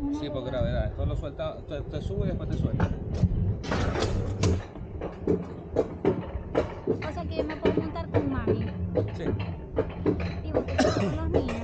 una Sí, por gravedad. Esto lo suelta, te, te sube y después te suelta. O sea que me puedo montar con mami. Sí. Y vos te los niños.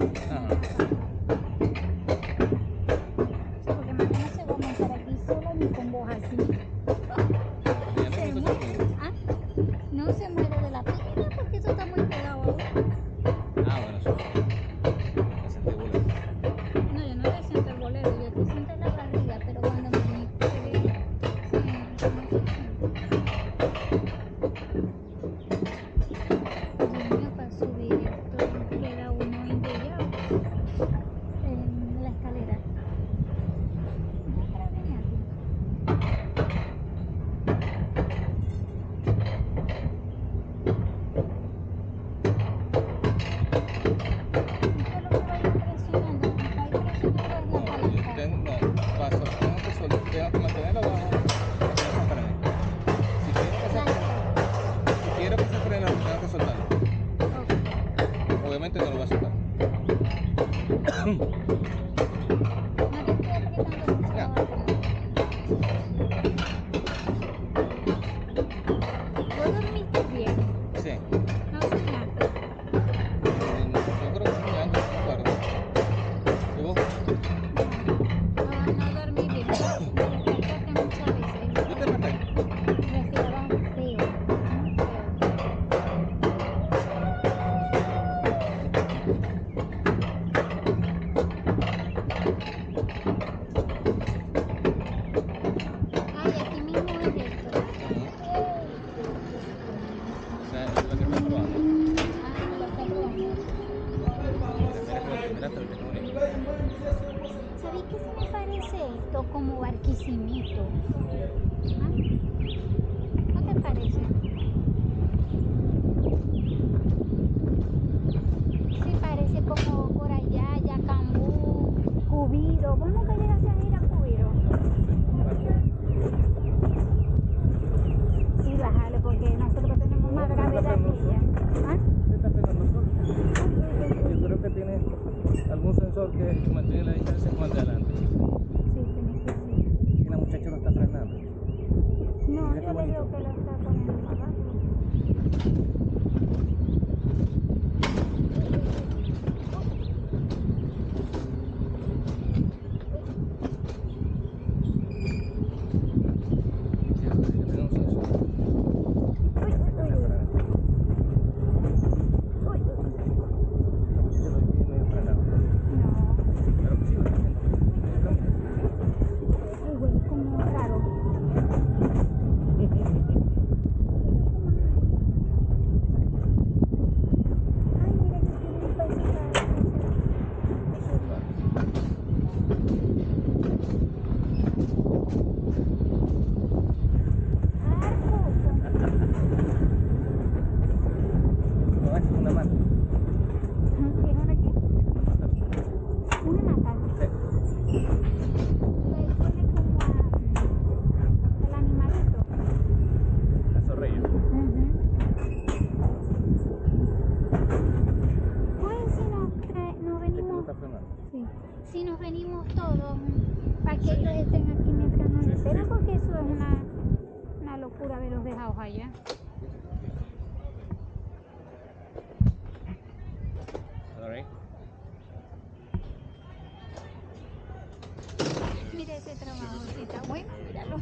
No lo voy a soltar. O sea, es lo que está probando. Ah, lo está probando. Mira, mira, mira, hasta el que bonito. ¿Sabéis qué se me parece esto como Barquisimeto? ¿Ah? ¿No te parece? Sí, parece como Cubiro. ¿Vos nunca llegaste a ir a Cubiro? Sí, bájale, porque nosotros tenemos más gravedad que ella. ¿Ah? ¿Qué está frenando solo? Yo creo que tiene algún sensor que mantiene la distancia más adelante. Sí, tenés que ir. Y la muchacha lo está frenando. No, yo le veo que lo está poniendo Es una. ¿Qué es una mata. Sí. Le pone como el animalito. La zorrilla. Pues si nos, trae- nos venimos, sí, si nos venimos todos para que ellos estén aquí mientras nos Sí, sí, esperan, sí. porque eso es una, una locura verlos dejados allá. Mira ese trabajo, está bueno, míralo.